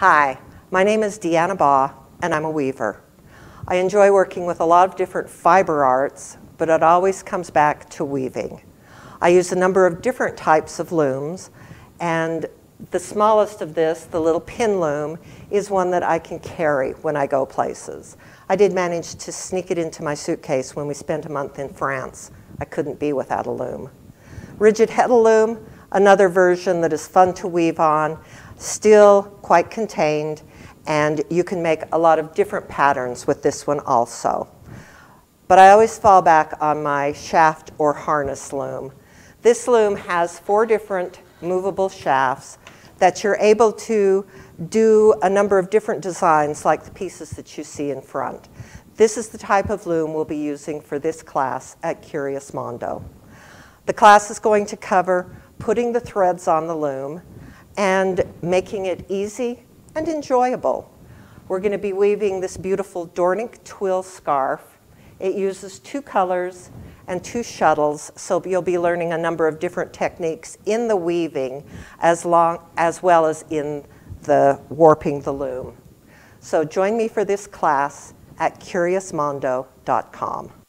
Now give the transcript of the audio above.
Hi, my name is Deanna Baugh, and I'm a weaver. I enjoy working with a lot of different fiber arts, but it always comes back to weaving. I use a number of different types of looms, and the smallest of this, the little pin loom, is one that I can carry when I go places. I did manage to sneak it into my suitcase when we spent a month in France. I couldn't be without a loom. Rigid heddle loom, another version that is fun to weave on, still quite contained, and you can make a lot of different patterns with this one also. But I always fall back on my shaft or harness loom. This loom has four different movable shafts that you're able to do a number of different designs like the pieces that you see in front. This is the type of loom we'll be using for this class at Curious Mondo. The class is going to cover putting the threads on the loom and making it easy and enjoyable. We're going to be weaving this beautiful Dornick twill scarf. It uses two colors and two shuttles, so you'll be learning a number of different techniques in the weaving as, long, as well as in the warping the loom. So join me for this class at curiousmondo.com.